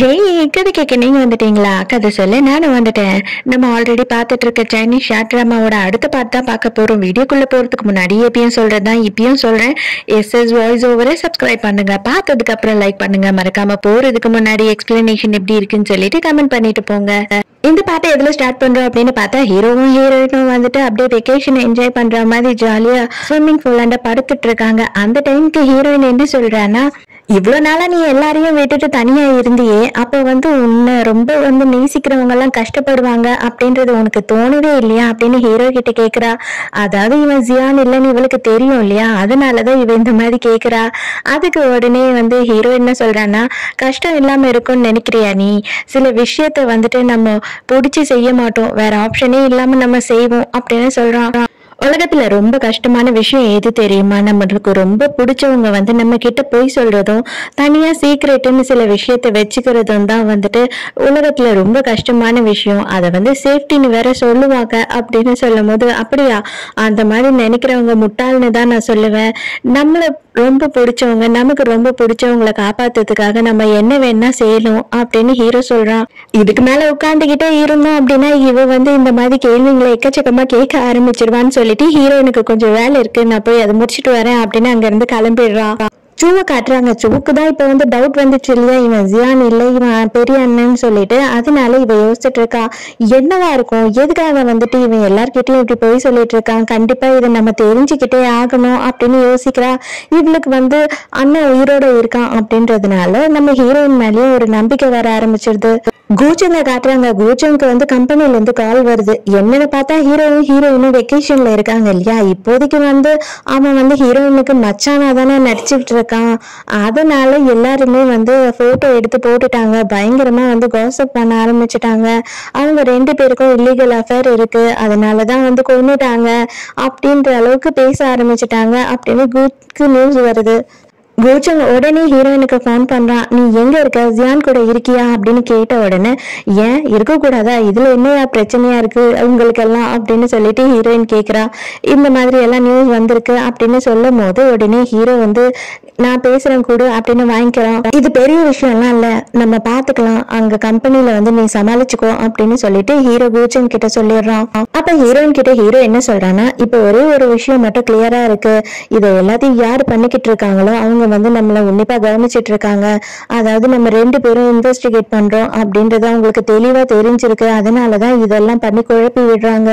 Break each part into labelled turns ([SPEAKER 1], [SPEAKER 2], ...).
[SPEAKER 1] Hey கதை கேட்க நீங்க வந்துட்டீங்களா? கதை சொல்ல நானும் வந்துட்டேன். நம்ம ஆல்ரெடி பார்த்துட்டு இருக்க சைனீஸ் ஷார்ட் ட்ராமாவோட அடுத்த பார்ட் தான் பார்க்க போறோம். வீடியோக்குள்ள போறதுக்கு முன்னாடி எப்பயும் சொல்றதுதான் இப்பயும் சொல்றேன். எஸ் எஸ் வாய்ஸ் ஓவரை சப்ஸ்கிரைப் பண்ணுங்க. பார்த்ததுக்கு அப்புறம் லைக் பண்ணுங்க. மறக்காம போறதுக்கு முன்னாடி எக்ஸ்பிளனேஷன் எப்படி இருக்குன்னு சொல்லிட்டு கமெண்ட் பண்ணிட்டு போங்க. இந்த பாட்டை எதுல ஸ்டார்ட் பண்றோம் அப்படின்னு பார்த்தா ஹீரோவும் ஹீரோயினும் வந்துட்டு அப்படியே வெக்கேஷன் என்ஜாய் பண்ற மாதிரி ஜாலியா ஸ்விம்மிங் பூலாண்ட படுத்துட்டு இருக்காங்க அந்த டைம்க்கு ஹீரோயின் என்ன சொல்றான்னா இவ்வளோ நாளாக நீ எல்லாரையும் விட்டுட்டு தனியாக இருந்தியே அப்போ வந்து உன்னை ரொம்ப வந்து நேசிக்கிறவங்கெல்லாம் கஷ்டப்படுவாங்க அப்படின்றது உனக்கு தோணவே இல்லையா அப்படின்னு ஹீரோ கிட்ட கேட்குறா அதாவது இவன் ஜியான் இல்லைன்னு இவளுக்கு தெரியும் இல்லையா? அதனால தான் இவன் இந்த மாதிரி கேட்குறா அதுக்கு உடனே வந்து ஹீரோ என்ன சொல்கிறான்னா கஷ்டம் இல்லாமல் இருக்கும்னு நினைக்கிறியா நீ? சில விஷயத்த வந்துட்டு நம்ம பிடிச்சி செய்ய மாட்டோம். வேற ஆப்ஷனே இல்லாமல் நம்ம செய்வோம் அப்படின்னு சொல்கிறான் உலகத்துல ரொம்ப கஷ்டமான விஷயம் எது தெரியுமா? நம்மளுக்கு ரொம்ப பிடிச்சவங்க வந்து நம்ம கிட்ட போய் சொல்றதும் தனியா சீக்ரெட்டுன்னு சில விஷயத்த வச்சுக்கிறதும் தான் வந்துட்டு உலகத்துல ரொம்ப கஷ்டமான விஷயம். அதை வந்து சேஃப்டின்னு வேற சொல்லுவாங்க அப்படின்னு சொல்லும் போது அப்படியா? அந்த மாதிரி நினைக்கிறவங்க முட்டாள்னு தான் நான் சொல்லுவேன். நம்மள ரொம்ப பிடிச்சவங்க நமக்கு ரொம்ப பிடிச்சவங்களை காப்பாத்துறதுக்காக நம்ம என்ன வேணா செய்யணும் அப்படின்னு ஹீரோ சொல்றான். இதுக்கு மேல உட்காந்துக்கிட்டே இருந்தோம் அப்படின்னா இவ வந்து இந்த மாதிரி கேள்விங்களை எக்கச்சக்கமா கேட்க ஆரம்பிச்சிருவான்னு சொல்லி சொல்லிட்டு ஹீரோயினுக்கு கொஞ்சம் வேலை இருக்கு. நான் போய் அதை முடிச்சிட்டு வரேன் அப்படின்னு அங்க இருந்து கிளம்பிடுறான் சூவை காட்டுறாங்க. சூவுக்கு தான் இப்போ வந்து டவுட் வந்துச்சு இல்லையா? இவன் ஜியான் இல்லை இவன் பெரிய அண்ணன்னு சொல்லிட்டு. அதனால இவ யோசிச்சுட்டு இருக்கா என்னவா இருக்கும்? எதுக்காக வந்துட்டு இவன் எல்லார்கிட்டயும் இப்படி போய் சொல்லிட்டு இருக்கான்? கண்டிப்பா இதை நம்ம தெரிஞ்சுக்கிட்டே ஆகணும் அப்படின்னு யோசிக்கிறா. இவளுக்கு வந்து அண்ணன் உயிரோட இருக்கான் அப்படின்றதுனால நம்ம ஹீரோயின் மேலேயும் ஒரு நம்பிக்கை வர ஆரம்பிச்சிருது. கூச்சங்க காட்டுறாங்க. கூச்சனுக்கு வந்து கம்பெனில இருந்து கால் வருது. என்னன்னு பார்த்தா ஹீரோயும் ஹீரோயினும் வெக்கேஷன்ல இருக்காங்க இல்லையா? இப்போதைக்கு வந்து அவன் வந்து ஹீரோயினுக்கு மச்சானா தானே நடிச்சுக்கிட்டு இருக்கான். அதனால எல்லாருமே வந்து போட்டோ எடுத்து போட்டுட்டாங்க. பயங்கரமா வந்து கோசப் பண்ண ஆரம்பிச்சுட்டாங்க. அவங்க ரெண்டு பேருக்கும் இல்லீகல் அஃபேர் இருக்கு. அதனாலதான் வந்து கொண்டுட்டாங்க அப்படின்ற அளவுக்கு பேச ஆரம்பிச்சுட்டாங்க. அப்படின்னு குட்க்கு நியூஸ் வருது. கோச்சங் உடனே ஹீரோயினுக்கு ஃபோன் பண்ணுறான் நீ எங்கே இருக்க? ஜியான் கூட இருக்கியா? அப்படின்னு கேட்ட உடனே ஏன்? இருக்கக்கூடாதா? இதில் என்னையா பிரச்சனையாக இருக்குது உங்களுக்கெல்லாம் அப்படின்னு சொல்லிட்டு ஹீரோயின் கேட்குறா இந்த மாதிரி எல்லாம் நியூஸ் வந்திருக்கு அப்படின்னு சொல்லும் போது உடனே ஹீரோ வந்து நான் பேசுகிறேன் கூடு அப்படின்னு வாங்கிக்கிறான். இது பெரிய விஷயம்லாம் இல்லை. நம்ம பார்த்துக்கலாம் அங்கே கம்பெனியில் வந்து நீ சமாளிச்சுக்கோ அப்படின்னு சொல்லிட்டு ஹீரோ கோச்சங் கிட்ட சொல்லிடுறான். அப்போ ஹீரோயின் கிட்ட ஹீரோ என்ன சொல்கிறான்னா இப்போ ஒரே ஒரு விஷயம் மட்டும் கிளியராக இருக்குது இதை எல்லாத்தையும் யார் பண்ணிக்கிட்டு இருக்காங்களோ அவங்க வந்து நம்மள உன்னிப்பா கவனிச்சிட்டு இருக்காங்க அதாவது நம்ம ரெண்டு பேரும் இன்வெஸ்டிகேட் பண்றோம் அப்படின்றது அவங்களுக்கு தெளிவா தெரிஞ்சிருக்கு. அதனாலதான் இதெல்லாம் பண்ணி குழப்பி விடுறாங்க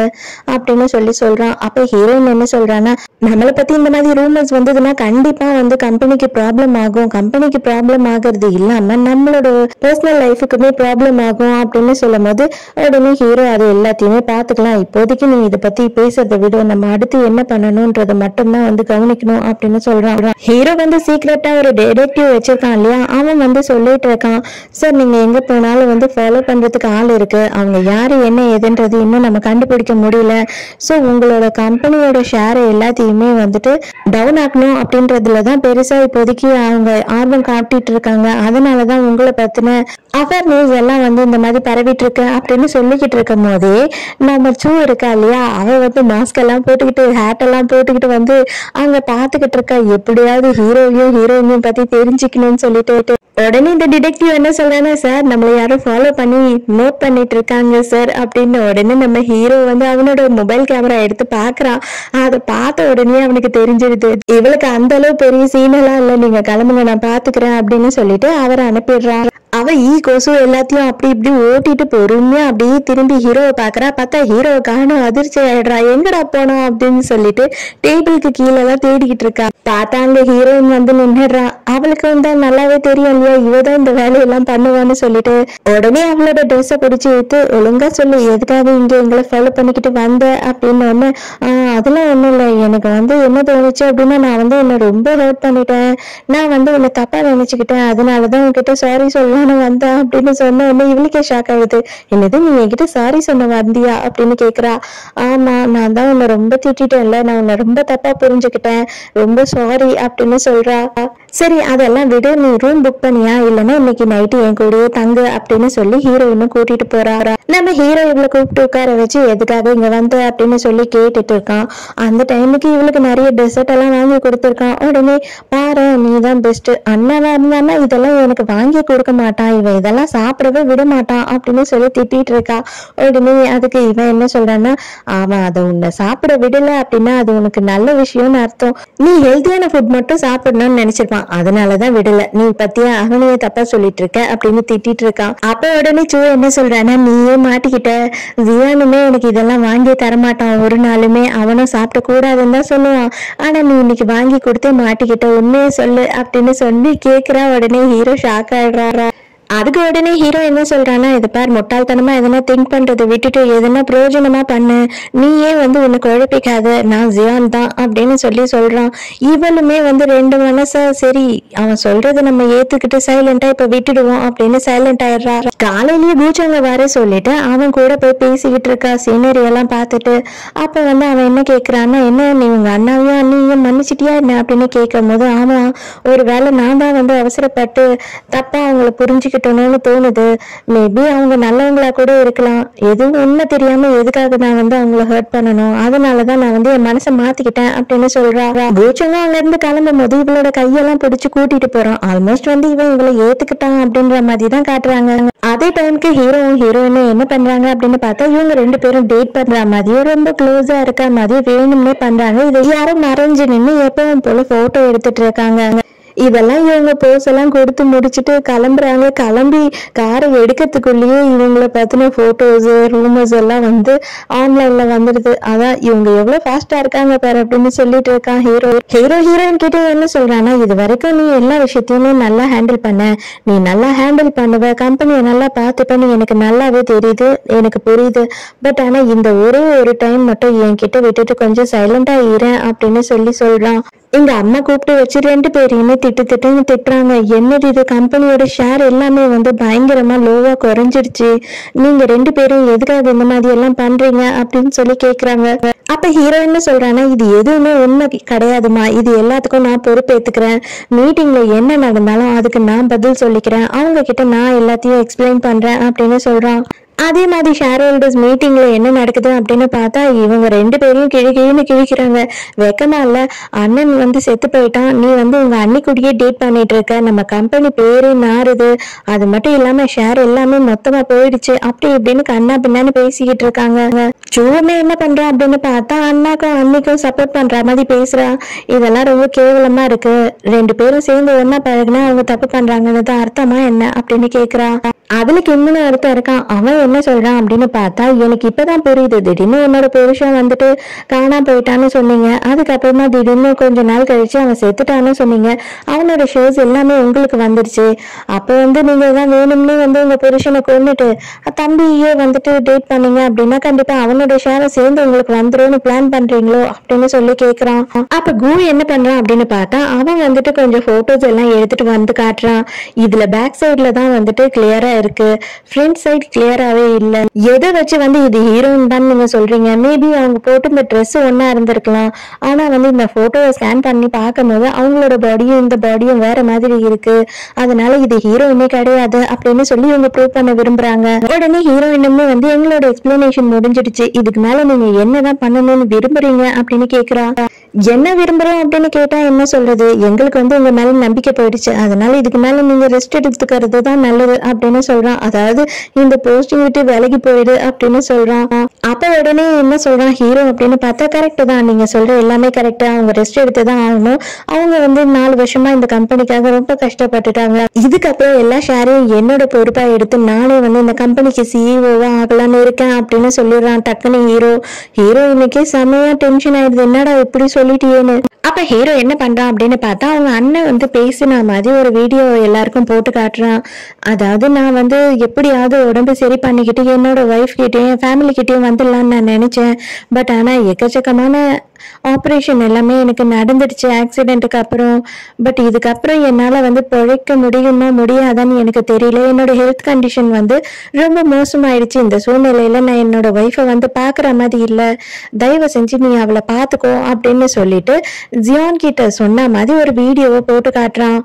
[SPEAKER 1] அப்படின்னு சொல்லி சொல்றான். அப்ப ஹீரோயின் என்ன சொல்றான்னா நம்மளை பத்தி இந்த மாதிரி ரூமர்ஸ் வந்ததுன்னா கண்டிப்பா வந்து கம்பெனிக்கு ப்ராப்ளம் ஆகும். கம்பெனிக்கு ப்ராப்ளம் ஆகுறது இல்லாம நம்மளோட பர்சனல் லைஃபுக்குமே ப்ராப்ளம் ஆகும் அப்படின்னு சொல்லும் போது உடனே ஹீரோ அது எல்லாத்தையுமே பாத்துக்கலாம் இப்போதைக்கு நீ இதை பத்தி பேசுறதை விட. நம்ம அடுத்து என்ன பண்ணணும்ன்றத மட்டும்தான் வந்து கவனிக்கணும் அப்படின்னு சொல்றான். ஹீரோ வந்து சீக்கிரம் சீக்ரெட்டாக ஒரு டிடெக்டிவ் வச்சுருக்கான் இல்லையா அவன் வந்து சொல்லிட்டு இருக்கான் சார் நீங்கள் எங்கே போனாலும் வந்து ஃபாலோ பண்ணுறதுக்கு ஆள் இருக்குது அவங்க யார் என்ன ஏதுன்றது இன்னும் நம்ம கண்டுபிடிக்க முடியல. ஸோ உங்களோட கம்பெனியோட ஷேரை எல்லாத்தையுமே வந்துட்டு டவுன் ஆக்கணும் அப்படின்றதுல தான் பெருசாக இப்போதைக்கு அவங்க ஆர்வம் காட்டிட்டு இருக்காங்க. அதனாலதான் உங்களை பற்றின அஃபேர் நியூஸ் எல்லாம் வந்து இந்த மாதிரி பரவிட்டு இருக்கு. அப்படின்னு சொல்லிக்கிட்டு இருக்கும் போதே நம்ம சூ இருக்கா இல்லையா? அவ வந்து மாஸ்க் எல்லாம் போட்டுக்கிட்டு ஹேட் எல்லாம் போட்டுக்கிட்டு வந்து அங்க பாத்துக்கிட்டு இருக்கா? எப்படியாவது ஹீரோவையும் ஹீரோயினை பத்தி தெரிஞ்சுக்கணும்னு சொல்லிட்டு உடனே இந்த டிடெக்டிவ் என்ன சொல்றானா சார் நம்மள யாரும் ஃபாலோ பண்ணி நோட் பண்ணிட்டு இருக்காங்க சார் அப்படின்னு உடனே நம்ம ஹீரோ வந்து அவனோட மொபைல் கேமரா எடுத்து பாக்குறான். அதை பார்த்த உடனே அவனுக்கு தெரிஞ்சிருது இவளுக்கு அந்த அளவு பெரிய சீனெல்லாம் இல்ல நீங்க கிளம்புங்க நான் பாத்துக்கிறேன் அப்படின்னு சொல்லிட்டு அவரை அனுப்பிடுறான் அவள் ஈ கொசு எல்லாத்தையும் அப்படி இப்படி ஓட்டிட்டு பொறுமையா அப்படியே திரும்பி ஹீரோவை பாக்குறா பார்த்தா ஹீரோ காணும் அதிர்ச்சி ஆயிடுறா. எங்கடா போனோம் அப்படின்னு சொல்லிட்டு டேபிளுக்கு கீழே தான் தேடிக்கிட்டு இருக்கா. பார்த்தா அந்த ஹீரோயின் வந்து நின்றுடுறா அவளுக்கு வந்து நல்லாவே தெரியும் இல்லையா? இவதான் இந்த வேலையெல்லாம் பண்ணுவான்னு சொல்லிட்டு உடனே அவளோட ட்ரெஸ்ஸை பிடிச்சி எடுத்து ஒழுங்கா சொல்லி எதுக்காக இங்க எங்களை ஃபாலோ பண்ணிக்கிட்டு வந்த? அப்படின்னு ஒன்று அதெல்லாம் ஒண்ணும் இல்லை. எனக்கு வந்து என்ன தோணுச்சு அப்படின்னா நான் வந்து உன்னை ரொம்ப ஹர்ட் பண்ணிட்டேன். நான் வந்து உன்னை தப்பா நினைச்சுக்கிட்டேன். அதனாலதான் உன்கிட்ட சாரி சொல்லலாம் நான் வந்தேன் அப்படின்னு சொன்ன உடனே இவளுக்கே ஷாக் ஆகுது என்னது நீ என்கிட்ட சாரி சொன்ன வந்தியா அப்படின்னு கேக்குறா. ஆமா நான் தான் உன்னை ரொம்ப திட்டேன்ல நான் உன்னை ரொம்ப தப்பா புரிஞ்சுக்கிட்டேன். ரொம்ப சாரி அப்படின்னு சொல்றா. சரி அதெல்லாம் விட. நீ ரூம் புக் பண்ணியா? இல்லைன்னா இன்னைக்கு நைட்டு என் கூடயே தங்கு அப்படின்னு சொல்லி ஹீரோயினும் கூட்டிட்டு போறா. நம்ம ஹீரோ இவளை கூப்பிட்டு உட்கார வச்சு எதுக்காக இங்க வந்த அப்படின்னு சொல்லி கேட்டுட்டு இருக்கான். அந்த டைமுக்கு இவளுக்கு நிறைய டெசர்ட் எல்லாம் வாங்கி கொடுத்துருக்கான். உடனே பாரு நீ தான் பெஸ்ட் அண்ணனா இருந்தானா இதெல்லாம் எனக்கு வாங்கி கொடுக்க மாட்டான். இவன் இதெல்லாம் சாப்பிடவே விட மாட்டான் அப்படின்னு சொல்லி திட்டிட்டு இருக்கா. உடனே அதுக்கு இவன் என்ன சொல்றான்னா அவன் அதை உன்னை சாப்பிட விடல அப்படின்னா அது உனக்கு நல்ல விஷயம்னு அர்த்தம். நீ ஹெல்த்தியான ஃபுட் மட்டும் சாப்பிடணும்னு நினைச்சிருப்பான். அதனாலதான் விடல. நீ பத்தியா அவனையே தப்பா சொல்லிட்டு இருக்க? அப்படின்னு திட்டிட்டு இருக்கான். அப்ப உடனே சூ என்ன சொல்றானா நீயே மாட்டிக்கிட்ட. ஜியானுமே எனக்கு இதெல்லாம் வாங்கி தரமாட்டான். ஒரு நாளுமே அவனும் சாப்பிட கூடாதுன்னு தான் சொல்லுவான். ஆனா நீ இன்னைக்கு வாங்கி கொடுத்தே மாட்டிக்கிட்ட. உண்மையை சொல்லு அப்படின்னு சொல்லி கேக்குறா உடனே ஹீரோ ஷாக் ஆயிடுறாரா? அதுக்கு உடனே ஹீரோ என்ன சொல்கிறான்னா இது பார் முட்டாள்தனமா எதனா திங்க் பண்றதை விட்டுட்டு எதனா பிரயோஜனமா பண்ணு. நீயே வந்து உன்னை குழப்பிக்காத? நான் ஜியான் தான் அப்படின்னு சொல்லி சொல்றான். இவனுமே வந்து ரெண்டு மனசா சரி அவன் சொல்றதை நம்ம ஏத்துக்கிட்டு சைலண்டா இப்ப விட்டுடுவோம் அப்படின்னு சைலண்ட் ஆயிடுறா. காலையிலேயே பூச்சங்க வர சொல்லிட்டு அவன் கூட போய் பேசிக்கிட்டு இருக்கா சீனரி எல்லாம் பார்த்துட்டு. அப்ப வந்து அவன் என்ன கேக்குறான்னா என்ன நீ உங்க அண்ணாவையும் அண்ணியும் மன்னிச்சிட்டியா என்ன அப்படின்னு கேட்கும் போது ஆமா ஒருவேளை நான் தான் வந்து அவசரப்பட்டு தப்பா அவங்கள புரிஞ்சுக்கிட்டோன்னு தோணுது. மேபி அவங்க நல்லவங்களா கூட இருக்கலாம். எதுவும் உண்மை தெரியாம எதுக்காக நான் வந்து அவங்கள ஹர்ட் பண்ணணும்? அதனாலதான் நான் வந்து என் மனசை மாத்திக்கிட்டேன் அப்படின்னு சொல்றா. பூச்சங்க அங்க இருந்து கிளம்பும் போது இவளோட கையெல்லாம் பிடிச்சு கூட்டிட்டு போறான். ஆல்மோஸ்ட் வந்து இவன் இவளை ஏத்துக்கிட்டான் அப்படின்ற மாதிரி தான் காட்டுறாங்க. அதே டைம்க்கு ஹீரோவும் ஹீரோயினும் என்ன பண்றாங்க அப்படின்னு பார்த்தா இவங்க ரெண்டு பேரும் டேட் பண்ற மாதிரியும் ரொம்ப க்ளோஸா இருக்க மாதிரி வேணும்னே பண்றாங்க. இதை யாரும் மறைஞ்சு நின்று எப்பவும் போல போட்டோ எடுத்துட்டு இருக்காங்க. இதெல்லாம் இவங்க போஸ் எல்லாம் கொடுத்து முடிச்சுட்டு கிளம்புறாங்க. கிளம்பி காரை எடுக்கிறதுக்குள்ளேயே இவங்கள பத்தின போட்டோஸ் ரூமர்ஸ் எல்லாம் வந்து ஆன்லைன்ல வந்துடுது. அதான் இவங்க எவ்வளவு ஃபாஸ்டா இருக்காங்க பாரு அப்படின்னு சொல்லிட்டு இருக்கான் ஹீரோ ஹீரோ ஹீரோயின் கிட்ட என்ன சொல்றான்னா இது வரைக்கும் நீ எல்லா விஷயத்தையுமே நல்லா ஹேண்டில் பண்ண. நீ நல்லா ஹேண்டில் பண்ணுவ. கம்பெனியை நல்லா பார்த்துப்பேன்னு எனக்கு நல்லாவே தெரியுது. எனக்கு புரியுது. பட் ஆனா இந்த ஒரே ஒரு டைம் மட்டும் என்கிட்ட விட்டுட்டு கொஞ்சம் சைலண்டா இறேன் அப்படின்னு சொல்லி சொல்றான். எங்க அம்மா கூப்பிட்டு வச்சு ரெண்டு பேரையுமே திட்டு திட்டுன்னு திட்டுறாங்க. என்னது இது? கம்பெனியோட ஷேர் எல்லாமே வந்து பயங்கரமா லோவா குறைஞ்சிடுச்சு. நீங்க ரெண்டு பேரும் எதுக்காக இந்த மாதிரி எல்லாம் பண்றீங்க? அப்படின்னு சொல்லி கேக்குறாங்க. அப்ப ஹீரோயின் சொல்றானா சொல்றான்னா இது எதுவுமே உண்மை கிடையாதுமா இது எல்லாத்துக்கும் நான் பொறுப்பேத்துக்கிறேன். மீட்டிங்ல என்ன நடந்தாலும் அதுக்கு நான் பதில் சொல்லிக்கிறேன். அவங்க கிட்ட நான் எல்லாத்தையும் எக்ஸ்பிளைன் பண்றேன் அப்படின்னு சொல்றான். அதே மாதிரி ஷேர் ஹோல்டர்ஸ் மீட்டிங்ல என்ன நடக்குது அப்படின்னு பார்த்தா இவங்க ரெண்டு பேரையும் கிழி கிழின்னு கிழிக்கிறாங்க. வெக்கமா இல்ல அண்ணன் வந்து செத்து போயிட்டான். நீ வந்து உங்க அண்ணி டேட் பண்ணிட்டு இருக்க. நம்ம கம்பெனி பேரே மாறுது. அது மட்டும் இல்லாம ஷேர் எல்லாமே மொத்தமா போயிடுச்சு. அப்படி இப்படின்னு கண்ணா பின்னான்னு பேசிக்கிட்டு இருக்காங்க. சுவமே என்ன பண்றா அப்படின்னு பார்த்தா அண்ணாக்கும் அண்ணிக்கும் சப்போர்ட் பண்ற மாதிரி பேசுறா. இதெல்லாம் ரொம்ப கேவலமா இருக்கு. ரெண்டு பேரும் சேர்ந்து ஒன்னா பழகுனா அவங்க தப்பு பண்றாங்கன்னு அர்த்தமா என்ன அப்படின்னு கேக்குறா. அதுல கிம்முன்னு அர்த்தம் இருக்கான். அவன் என்ன சொல்றான் அப்படின்னு பார்த்தா எனக்கு இப்பதான் புரியுது. திடீர்னு என்னோட புருஷன் வந்துட்டு காணாம போயிட்டான்னு சொன்னீங்க. அதுக்கப்புறமா திடீர்னு கொஞ்ச நாள் கழிச்சு அவன் செத்துட்டான்னு சொன்னீங்க. அவனோட ஷோஸ் எல்லாமே உங்களுக்கு வந்துருச்சு. அப்போ வந்து நீங்க தான் வேணும்னே வந்து உங்க புருஷனை கொண்டுட்டு தம்பியே வந்துட்டு டேட் பண்ணீங்க அப்படின்னா கண்டிப்பா அவனோட ஷேரை சேர்ந்து உங்களுக்கு வந்துரும்னு பிளான் பண்றீங்களோ? அப்படின்னு சொல்லி கேக்குறான். அப்ப கு என்ன பண்றான் அப்படின்னு பார்த்தா அவன் வந்துட்டு கொஞ்சம் போட்டோஸ் எல்லாம் எடுத்துட்டு வந்து காட்டுறான். இதுல பேக் சைட்ல தான் வந்துட்டு கிளியரா இருக்கு. ஃப்ரண்ட் சைடு கிளியராவே இல்ல. எதை வச்சு வந்து இது ஹீரோயின் தான் நீங்க சொல்றீங்க? மேபி அவங்க போட்டு இந்த ட்ரெஸ் ஒன்னா இருந்திருக்கலாம். ஆனா வந்து இந்த போட்டோவை ஸ்கேன் பண்ணி பார்க்கும்போது அவங்களோட பாடியும் இந்த பாடியும் வேற மாதிரி இருக்கு. அதனால இது ஹீரோயினே கிடையாது அப்படின்னு சொல்லி இவங்க ப்ரூவ் பண்ண விரும்புறாங்க. உடனே ஹீரோயினுமே வந்து எங்களோட எக்ஸ்பிளனேஷன் முடிஞ்சிடுச்சு. இதுக்கு மேல நீங்க என்னதான் பண்ணணும்னு விரும்புறீங்க அப்படின்னு கேக்குறா. என்ன விரும்புறோம் அப்படின்னு கேட்டா என்ன சொல்றது? எங்களுக்கு வந்து உங்க மேல நம்பிக்கை போயிடுச்சு. அதனால இதுக்கு மேல நீங்க ரெஸ்ட் எடுத்துக்கிறது தான் நல்லது அப்படின்னு சொல்றான் அதாவது இந்த போஸ்டிங் விட்டு விலகி போயிடு அப்படின்னு சொல்றான். அப்ப உடனே என்ன சொல்றான்? ஹீரோ அப்படின்னு பார்த்தா கரெக்ட் தான். நீங்க சொல்ற எல்லாமே கரெக்டா அவங்க ரெஸ்ட் எடுத்து தான் ஆகணும். அவங்க வந்து நாலு வருஷமா இந்த கம்பெனிக்காக ரொம்ப கஷ்டப்பட்டுட்டாங்க இதுக்கப்புறம் எல்லா ஷேரையும் என்னோட பொறுப்பா எடுத்து நானே வந்து இந்த கம்பெனிக்கு சிஇஓவா ஆகலாம்னு இருக்கேன் அப்படின்னு சொல்லிடுறான் டக்குன்னு ஹீரோ ஹீரோ இன்னைக்கு செமையா டென்ஷன் ஆயிடுது. என்னடா இப்படி சொல்லிட்டியேன்னு. அப்ப ஹீரோ என்ன பண்றான் அப்படின்னு பார்த்தா அவங்க அண்ணன் வந்து பேசின மாதிரி ஒரு வீடியோ எல்லாருக்கும் போட்டு காட்டுறான். அதாவது நான் வந்து எப்படியாவது உடம்பு சரி பண்ணிக்கிட்டு என்னோட ஒய்ஃப் என் ஃபேமிலி வந்துடலான்னு வந்துடலாம்னு நான் நினைச்சேன். பட் ஆனால் எக்கச்சக்கமான ஆப்ரேஷன் எல்லாமே எனக்கு நடந்துடுச்சு ஆக்சிடென்ட்டுக்கு அப்புறம். பட் இதுக்கப்புறம் என்னால் வந்து பிழைக்க முடியுமா முடியாதான்னு எனக்கு தெரியல. என்னோட ஹெல்த் கண்டிஷன் வந்து ரொம்ப மோசமாயிடுச்சு. இந்த சூழ்நிலையில் நான் என்னோட ஒய்ஃபை வந்து பார்க்குற மாதிரி இல்லை. தயவு செஞ்சு நீ அவளை பார்த்துக்கோ அப்படின்னு சொல்லிட்டு ஜியான் கிட்ட சொன்ன மாதிரி ஒரு வீடியோவை போட்டு காட்டுறான்.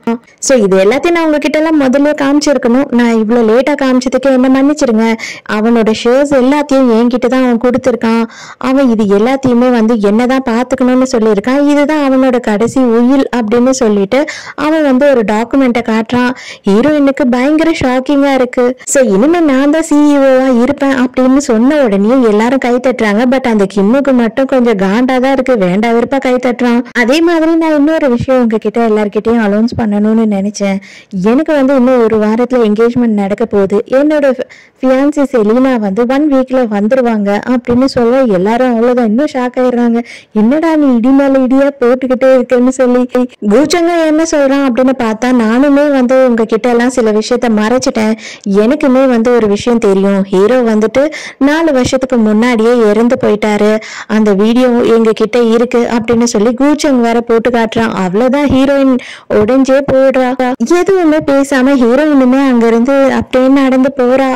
[SPEAKER 1] ஸோ இது எல்லாத்தையும் நான் உங்ககிட்ட எல்லாம் முதல்ல காமிச்சிருக்கணும். நான் இவ்வளோ லேட்டாக காமிச்சதுக்கு என்ன மன்னிச்சிருங்க. அவனோட ஷேர்ஸ் எல்லாத்தையும் என்கிட்ட தான் அவன் கொடுத்துருக்கான். அவன் இது எல்லாத்தையுமே வந்து என்னதான் பாத்துக்கணும்னு சொல்லியிருக்கான். இதுதான் அவனோட கடைசி உயில் அப்படின்னு சொல்லிட்டு அவன் வந்து ஒரு டாக்குமெண்ட்டை காட்டுறான். ஹீரோயினுக்கு பயங்கர ஷாக்கிங்கா இருக்கு. ஸோ இனிமே நான் தான் சிஇஓவா இருப்பேன் அப்படின்னு சொன்ன உடனே எல்லாரும் கை தட்டுறாங்க. பட் அந்த கிம்முக்கு மட்டும் கொஞ்சம் காண்டா தான் இருக்கு. வேண்டா விருப்பா கை தட்டுறான். அதே மாதிரி நான் இன்னொரு விஷயம் உங்ககிட்ட எல்லார்கிட்டையும் அலௌன்ஸ் பண்ணணும்னு நினைச்சேன். எனக்கு வந்து இன்னும் ஒரு வாரத்துல என்கேஜ்மெண்ட் நடக்க போகுது. என்னோட பிரான்சிஸ் எலினா வந்து ஒன் வீக்கில் வந்துருவாங்க அப்படின்னு சொல்ல எல்லாரும் அவ்வளவுதான். இன்னும் ஷாக் ஆயிடுறாங்க. என்னடா நீ இடி மேல இடியா போட்டுக்கிட்டே இருக்கேன்னு சொல்லி பூச்சங்க என்ன சொல்றான்? அப்படின்னு பார்த்தா நானுமே வந்து உங்ககிட்ட எல்லாம் சில விஷயத்த மறைச்சிட்டேன். எனக்குமே வந்து ஒரு விஷயம் தெரியும். ஹீரோ வந்துட்டு நாலு வருஷத்துக்கு முன்னாடியே இறந்து போயிட்டாரு. அந்த வீடியோ எங்க கிட்ட இருக்கு அப்படின்னு சொல்லி கூச்சங் வேற போட்டு காட்டுறான். அவ்வளவுதான் ஹீரோயின் உடைஞ்சே போயிடுறா. எதுவுமே பேசாம ஹீரோயினுமே அங்கிருந்து அப்படியே நடந்து போறா.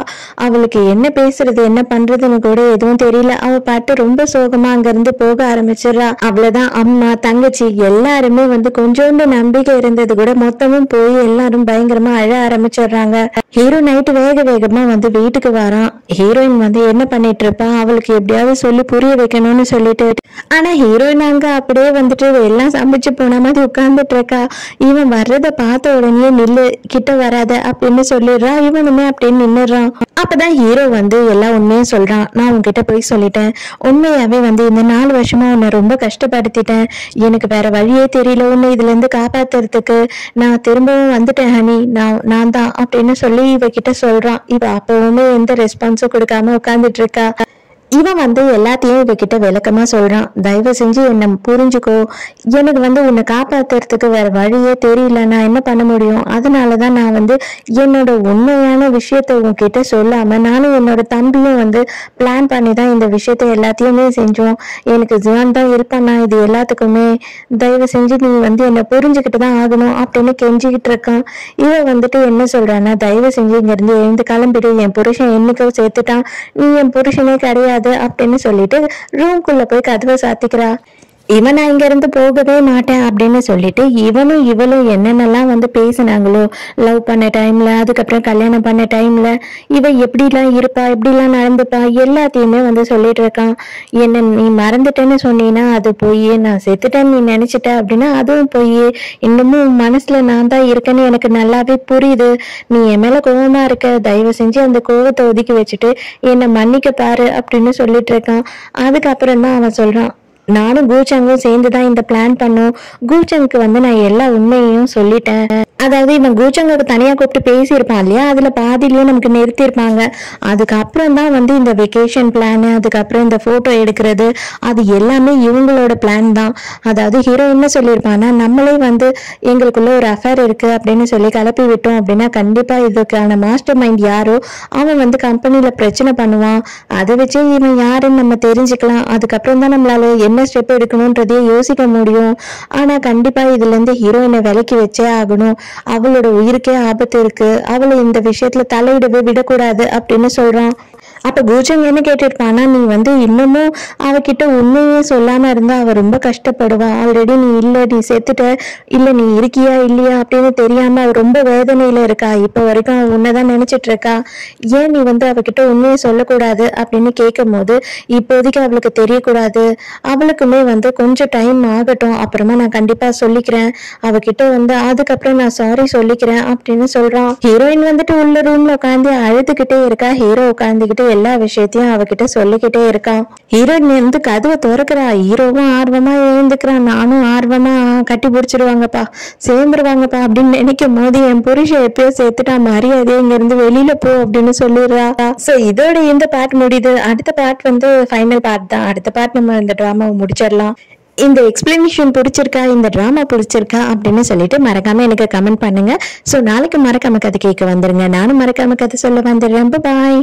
[SPEAKER 1] அவளுக்கு என்ன பேசுறது என்ன பண்றதுன்னு கூட எதுவும் தெரியல. அவ பாட்டு ரொம்ப சோகமா அங்கிருந்து போக ஆரம்பிச்சிடுறா. அவ்வளவுதான். அம்மா தங்கச்சி எல்லாருமே வந்து கொஞ்சோண்டு நம்பிக்கை இருந்தது கூட மொத்தமும் போய் எல்லாரும் பயங்கரமா அழ ஆரம்பிச்சிடுறாங்க. ஹீரோ நைட்டு வேக வேகமா வந்து வீட்டுக்கு வரான். ஹீரோயின் வந்து என்ன பண்ணிட்டு இருப்பா? அவளுக்கு எப்படியாவது சொல்லி புரிய வைக்கணும்னு சொல்லிட்டு. ஆனா ஹீரோயின் அங்க அப்படியே வந்துட்டு எல்லாம் சமைச்சு போன மாதிரி உட்கார்ந்துட்டு இருக்கா. இவன் வர்றத பார்த்த உடனே நில்லு கிட்ட வராத அப்படின்னு சொல்லிடுறா. இவனுமே அப்படியே நின்னுடுறான். அப்பதான் ஹீரோ வந்து எல்லா உண்மையும் சொல்கிறான் நான் உன்கிட்ட போய் சொல்லிட்டேன். உண்மையாகவே வந்து இந்த நாலு வருஷமாக உன்னை ரொம்ப கஷ்டப்படுத்திட்டேன். எனக்கு வேற வழியே தெரியல. உன்னை இதுலேருந்து காப்பாத்துறதுக்கு நான் திரும்பவும் வந்துட்டேன் ஹனி நான் நான் தான் அப்படின்னு சொல்லி இவகிட்ட சொல்கிறான் இவ அப்போவுமே எந்த ரெஸ்பான்ஸும் கொடுக்காம உட்காந்துட்டு இருக்கா. இவன் வந்து எல்லாத்தையும் இவகிட்ட விளக்கமா சொல்றான். தயவு செஞ்சு என்னை புரிஞ்சுக்கோ. எனக்கு வந்து உன்னை காப்பாத்துறதுக்கு வேற வழியே தெரியல. நான் என்ன பண்ண முடியும்? அதனாலதான் நான் வந்து என்னோட உண்மையான விஷயத்த உன்கிட்ட சொல்லாம நானும் என்னோட தம்பியும் வந்து பிளான் பண்ணி தான் இந்த விஷயத்த எல்லாத்தையுமே செஞ்சோம். எனக்கு ஜியான் தான் இருப்பானா? இது எல்லாத்துக்குமே. தயவு செஞ்சு நீ வந்து என்னை புரிஞ்சுக்கிட்டு தான் ஆகணும் அப்படின்னு கெஞ்சிக்கிட்டு இருக்கான். இவன் வந்துட்டு என்ன சொல்றான்னா தயவு செஞ்சு இங்க இருந்து எழுந்து கிளம்பிடு. என் புருஷன் என்னைக்கோ சேர்த்துட்டான். நீ என் புருஷனே கிடையாது. முடியாது அப்படின்னு சொல்லிட்டு ரூம்குள்ள போய் கதவை சாத்திக்கிறா. இவன் நான் இங்கேருந்து போகவே மாட்டேன் அப்படின்னு சொல்லிட்டு இவனும் இவளும் என்னென்னலாம் வந்து பேசினாங்களோ லவ் பண்ண டைம்ல அதுக்கப்புறம் கல்யாணம் பண்ண டைம்ல இவன் எப்படிலாம் இருப்பா எப்படிலாம் நடந்துப்பா எல்லாத்தையுமே வந்து சொல்லிட்டு இருக்கான். என்ன நீ மறந்துட்டேன்னு சொன்னீன்னா அது போய் நான் செத்துட்டேன்னு நீ நினச்சிட்ட அப்படின்னா அதுவும் போய். இன்னமும் மனசில் மனசுல நான் தான் இருக்கேன்னு எனக்கு நல்லாவே புரியுது. நீ என் மேலே கோவமா இருக்க தயவு செஞ்சு அந்த கோவத்தை ஒதுக்கி வச்சுட்டு என்னை மன்னிக்க பாரு அப்படின்னு சொல்லிட்டு இருக்கான். அதுக்கப்புறம் தான் அவன் சொல்றான் நானும் கூச்சங்கும் சேர்ந்து தான் இந்த பிளான் பண்ணோம். கூச்சங்க்கு வந்து நான் எல்லா உண்மையையும் சொல்லிட்டேன். அதாவது இவன் கூச்சங்க தனியா கூப்பிட்டு பேசியிருப்பான் இல்லையா? அதுல பாதியிலேயே நமக்கு நிறுத்தியிருப்பாங்க. அதுக்கப்புறம் தான் வந்து இந்த வெக்கேஷன் பிளான் அதுக்கப்புறம் இந்த போட்டோ எடுக்கிறது அது எல்லாமே இவங்களோட பிளான் தான். அதாவது ஹீரோ என்ன சொல்லியிருப்பான்னா நம்மளே வந்து எங்களுக்குள்ள ஒரு அஃபேர் இருக்கு அப்படின்னு சொல்லி கிளப்பி விட்டோம் அப்படின்னா கண்டிப்பா இதுக்கான மாஸ்டர் மைண்ட் யாரோ அவன் வந்து கம்பெனில பிரச்சனை பண்ணுவான். அதை வச்சு இவன் யாருன்னு நம்ம தெரிஞ்சுக்கலாம். அதுக்கப்புறம் தான் நம்மளால என்ன ஸ்டெப் எடுக்கணும்ன்றதையே யோசிக்க முடியும். ஆனா கண்டிப்பா இதுல இருந்து ஹீரோயினை விலக்கி வச்சே ஆகணும். அவளோட உயிருக்கே ஆபத்து இருக்கு. அவளை இந்த விஷயத்துல தலையிடவே விடக்கூடாது அப்படின்னு சொல்றான். அப்போ கூச்சங் என்ன கேட்டிருப்பானா நீ வந்து இன்னமும் அவகிட்ட உண்மையே சொல்லாம இருந்தா அவ ரொம்ப கஷ்டப்படுவா. ஆல்ரெடி நீ இல்ல நீ செத்துட்ட. இல்ல நீ இருக்கியா இல்லையா அப்படின்னு தெரியாம அவ ரொம்ப வேதனையில இருக்கா. இப்ப வரைக்கும் அவ உன்னதான் நினைச்சிட்டு இருக்கா. ஏன் நீ வந்து அவகிட்ட உண்மையை சொல்லக்கூடாது அப்படின்னு கேட்கும் போது இப்போதைக்கு அவளுக்கு தெரியக்கூடாது. அவளுக்குமே வந்து கொஞ்சம் டைம் ஆகட்டும். அப்புறமா நான் கண்டிப்பா சொல்லிக்கிறேன். அவகிட்ட வந்து அதுக்கப்புறம் நான் சாரி சொல்லிக்கிறேன் அப்படின்னு சொல்றான். ஹீரோயின் வந்துட்டு உள்ள ரூம்ல உட்காந்து அழுதுகிட்டே இருக்கா. ஹீரோ உட்காந்துக்கிட்டு எல்லா விஷயத்தையும் அவகிட்ட சொல்லிக்கிட்டே இருக்கான். ஹீரோயின் வந்து கதவை திறக்கிறா. ஹீரோவும் ஆர்வமா எழுந்துக்கிறான். நானும் ஆர்வமா கட்டி பிடிச்சிருவாங்கப்பா சேர்ந்துருவாங்கப்பா அப்படின்னு நினைக்கும் போது என் புருஷன் எப்பயோ சேர்த்துட்டா மரியாதை இங்க இருந்து வெளியில போ அப்படின்னு சொல்லிடுறா. சோ இதோட இந்த பார்ட் முடியுது. அடுத்த பார்ட் வந்து ஃபைனல் பார்ட் தான். அடுத்த பார்ட் நம்ம இந்த டிராமாவை முடிச்சிடலாம். இந்த எக்ஸ்பிளனேஷன் பிடிச்சிருக்கா? இந்த ட்ராமா பிடிச்சிருக்கா? அப்படின்னு சொல்லிட்டு மறக்காம எனக்கு கமெண்ட் பண்ணுங்க. ஸோ நாளைக்கு மறக்காம கதை கேட்க வந்துருங்க. நானும் மறக்காம கதை சொல்ல வந்துடுறேன். பாய்